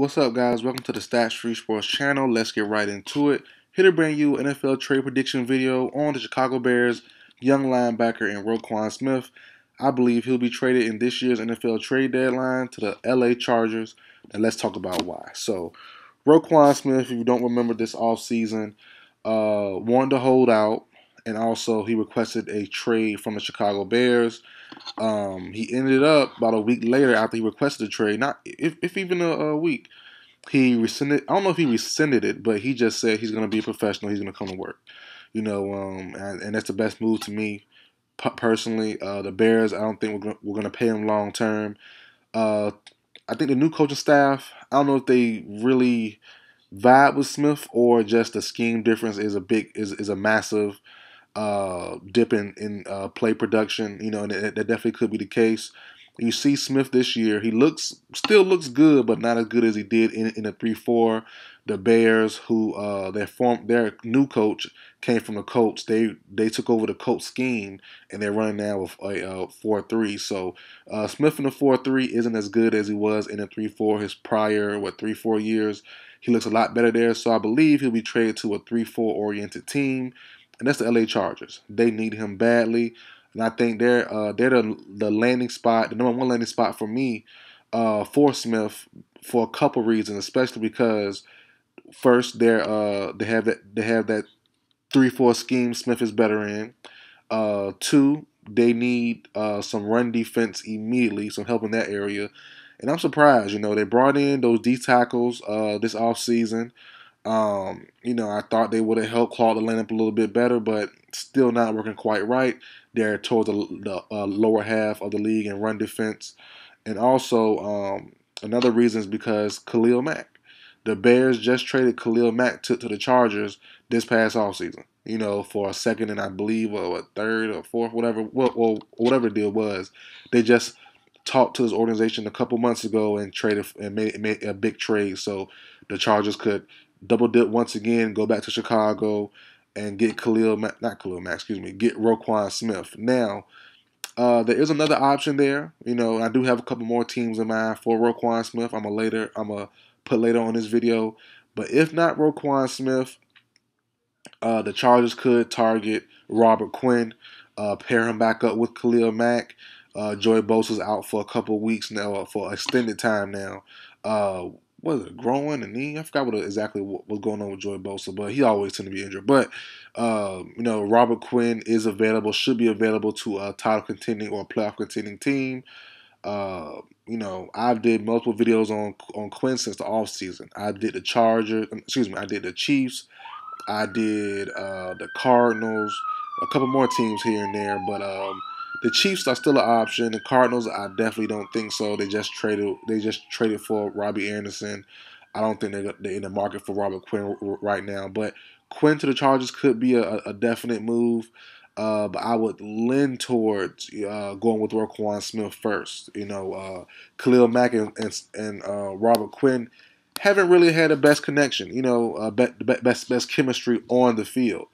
What's up, guys? Welcome to the Stats Free Sports channel. Let's get right into it. Here to bring you NFL trade prediction video on the Chicago Bears young linebacker and Roquan Smith. I believe he'll be traded in this year's NFL trade deadline to the LA Chargers, and let's talk about why. So, Roquan Smith, if you don't remember this offseason, uh, wanted to hold out, and also he requested a trade from the Chicago Bears. Um, he ended up about a week later after he requested a trade, not if, if even a, a week, he rescinded. I don't know if he rescinded it, but he just said he's going to be a professional. He's going to come to work. You know, um, and, and, that's the best move to me personally. Uh, the Bears, I don't think we're we're going to pay him long term. Uh, I think the new coaching staff, I don't know if they really vibe with Smith or just the scheme difference is a big is, is a massive uh, dip in, in uh, play production. You know, and that, that definitely could be the case. You see Smith this year; he looks still looks good, but not as good as he did in in a three four. The Bears, who uh, their form their new coach came from the Colts. They they took over the Colts scheme, and they're running now with a four three. So uh, Smith in the four three isn't as good as he was in a three four. His prior what three four years, he looks a lot better there. So I believe he'll be traded to a three four oriented team, and that's the LA Chargers. They need him badly and I think they're uh, they're the the landing spot, the number one landing spot for me uh, for Smith for a couple reasons, especially because first they're uh, they have that they have that three four scheme Smith is better in. Uh, two, they need uh, some run defense immediately, some help in that area. And I'm surprised, you know, they brought in those D tackles uh, this offseason. Um, you know, I thought they would have helped claw the lineup a little bit better, but still not working quite right. They're towards the, the uh, lower half of the league in run defense. And also, um, another reason is because Khalil Mack. The Bears just traded Khalil Mack to, to the Chargers this past offseason, you know, for a second and I believe a, third or fourth, whatever, well, well, whatever deal was. They just talked to his organization a couple months ago and traded and made, made a big trade so the Chargers could double dip once again, go back to Chicago, and get Khalil, not Khalil Mack, excuse me, get Roquan Smith. Now, uh, there is another option there. You know, I do have a couple more teams in mind for Roquan Smith. I'm a later, I'm a put later on this video. But if not Roquan Smith, uh, the Chargers could target Robert Quinn, uh, pair him back up with Khalil Mack. Uh, Joey Bosa's out for a couple weeks now, for extended time now. Was it growing a knee? I forgot what exactly what was going on with Joey Bosa, but he always tend to be injured. But uh, you know, Robert Quinn is available, should be available to a title contending or playoff contending team. Uh, you know, I've did multiple videos on on Quinn since the off season. I did the Chargers, um, excuse me, I did the Chiefs, I did uh, the Cardinals, a couple more teams here and there, but um, the Chiefs are still an option. The Cardinals, I definitely don't think so. They just traded. They just traded for Robbie Anderson. I don't think they're, they're in the market for Robert Quinn right now. But Quinn to the Chargers could be a, a definite move. Uh, but I would lean towards uh, going with Roquan Smith first. You know, uh, Khalil Mack and, and, and uh, Robert Quinn haven't really had the best connection. You know, uh, best best chemistry on the field.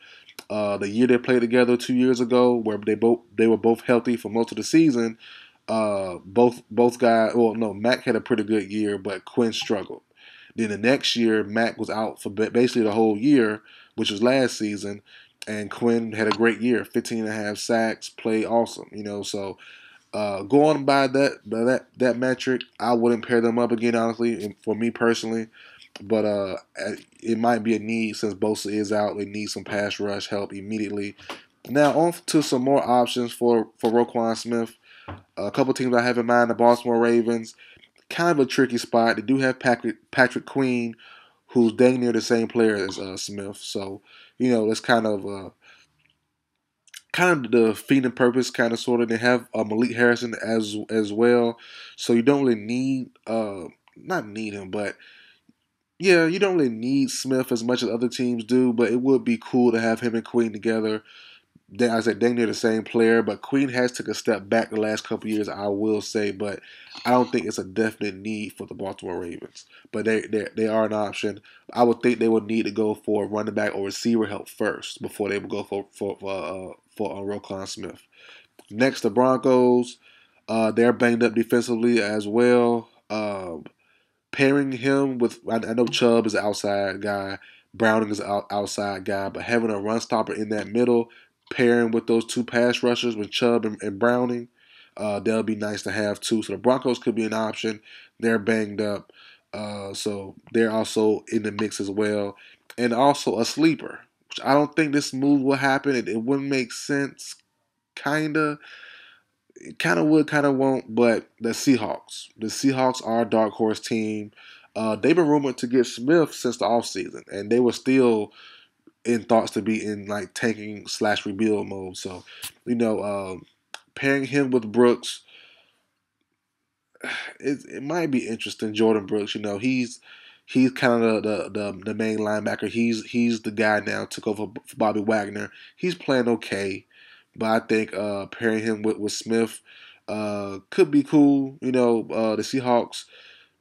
Uh, the year they played together two years ago, where they both they were both healthy for most of the season. Uh, both both guys. Well, no, Mack had a pretty good year, but Quinn struggled. Then the next year, Mack was out for basically the whole year, which was last season, and Quinn had a great year, 15 and a half sacks, played awesome. You know, so uh, going by that that that metric, I wouldn't pair them up again, honestly. and For me personally, but uh, it might be a need since Bosa is out. They need some pass rush help immediately. Now on to some more options for for Roquan Smith. A couple teams I have in mind: the Baltimore Ravens. Kind of a tricky spot. They do have Patrick Patrick Queen, who's dang near the same player as uh, Smith. So you know it's kind of uh, kind of the feeding purpose, kind of sort of. They have uh, Malik Harrison as as well. So you don't really need uh, not need him, but yeah, you don't really need Smith as much as other teams do, but it would be cool to have him and Queen together. I said, dang, they're the same player, but Queen has took a step back the last couple years, I will say, but I don't think it's a definite need for the Baltimore Ravens. But they they, they are an option. I would think they would need to go for running back or receiver help first before they would go for for for, uh, for uh, Roquan Smith. Next, the Broncos. Uh, they're banged up defensively as well. Um, pairing him with I, I know Chubb is an outside guy, Browning is an outside guy, but having a run stopper in that middle, pairing with those two pass rushers with Chubb and, and Browning, uh, that'll be nice to have too. So the Broncos could be an option. They're banged up, uh, so they're also in the mix as well, and also a sleeper. Which I don't think this move will happen. It, it wouldn't make sense, kinda kind of would, kind of won't, but the Seahawks. The Seahawks are a dark horse team. Uh, they've been rumored to get Smith since the offseason, and they were still in thoughts to be in like tanking slash rebuild mode. So, you know, um, pairing him with Brooks, it, it might be interesting. Jordyn Brooks, you know, he's he's kind of the, the, the, main linebacker. He's he's the guy now. Took over for Bobby Wagner. He's playing okay. But I think uh, pairing him with, with Smith uh, could be cool. You know, uh, the Seahawks,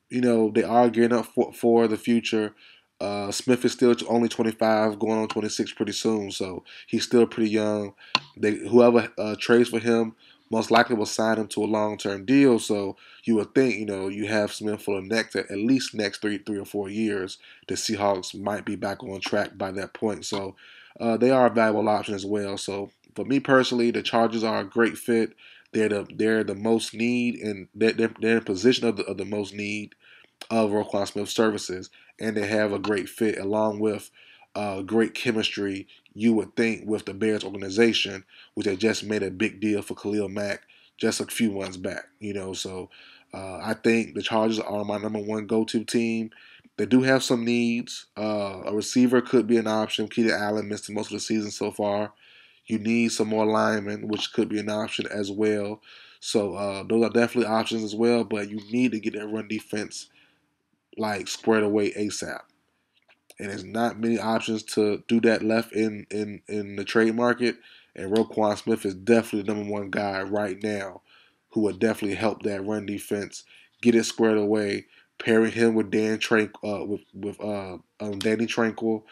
you know, they are gearing up for, for the future. Uh, Smith is still only 25, going on 26 pretty soon, so he's still pretty young. They whoever uh, trades for him most likely will sign him to a long-term deal. So you would think, you know, you have Smith for the next at least next three, three or four years. The Seahawks might be back on track by that point. So uh, they are a valuable option as well. So for me personally, the Chargers are a great fit. They're the they're the most need and they're, they're in position of the, of the most need of Roquan Smith services, and they have a great fit along with uh, great chemistry. You would think with the Bears organization, which they just made a big deal for Khalil Mack just a few months back. You know, so uh, I think the Chargers are my number one go-to team. They do have some needs. Uh, a receiver could be an option. Keenan Allen missed most of the season so far. You need some more linemen, which could be an option as well. So uh, those are definitely options as well. But you need to get that run defense like squared away ASAP. And there's not many options to do that left in in in the trade market. And Roquan Smith is definitely the number one guy right now who would definitely help that run defense get it squared away. Pairing him with Dan Trank uh, with with uh, um, Danny Tranquill,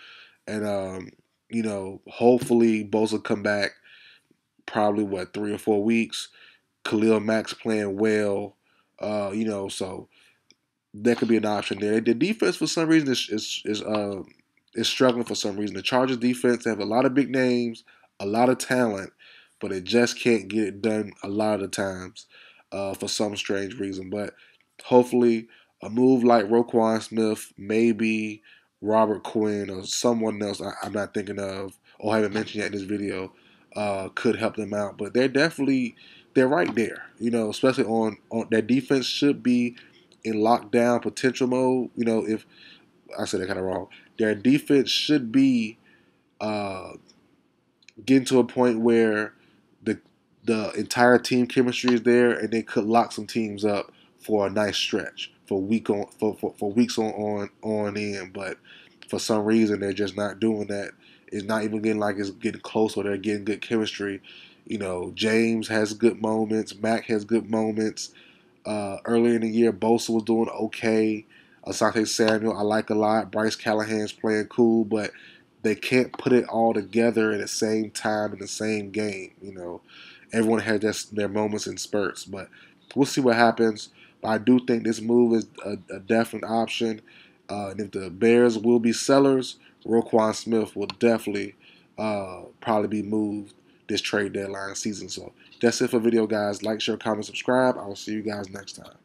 and um, you know, hopefully Bosa come back probably what three or four weeks. Khalil Mack's playing well, uh, you know, so that could be an option there. The defense for some reason is is is, uh, is struggling for some reason. The Chargers defense have a lot of big names, a lot of talent, but it just can't get it done a lot of the times uh, for some strange reason. But hopefully, a move like Roquan Smith, maybe Robert Quinn or someone else I, am not thinking of or haven't mentioned yet in this video uh, could help them out. But they're definitely they're right there. You know, especially on on their defense should be in lockdown potential mode. You know, if I said that kind of wrong, their defense should be uh, getting to a point where the the entire team chemistry is there, and they could lock some teams up for a nice stretch for week on for, for, for weeks on on on end. But for some reason, they're just not doing that. It's not even getting like it's getting close or they're getting good chemistry. You know, James has good moments. Mack has good moments. Uh, earlier in the year, Bosa was doing okay. Asante Samuel, I like a lot. Bryce Callahan's playing cool, but they can't put it all together at the same time in the same game. You know, everyone has their, their moments and spurts, but we'll see what happens. But I do think this move is a, a definite option. Uh, and if the Bears will be sellers, Roquan Smith will definitely uh, probably be moved this trade deadline season. So that's it for video, guys. Like, share, comment, subscribe. I will see you guys next time.